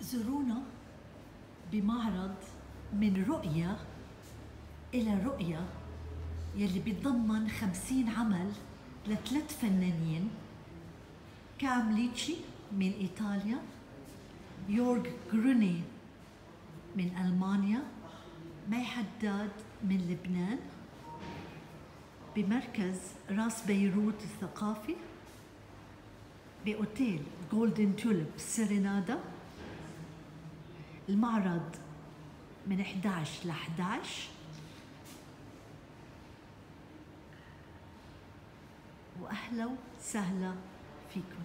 زورونا بمعرض من رؤية إلى رؤية يلي بيتضمن خمسين عمل لثلاث فنانين كام ليتشي من إيطاليا يورغ جروني من ألمانيا مي حداد من لبنان بمركز راس بيروت الثقافي بأوتيل جولدن تولب سيرينادا المعرض من 11 ل 11 واهلا وسهلا فيكم.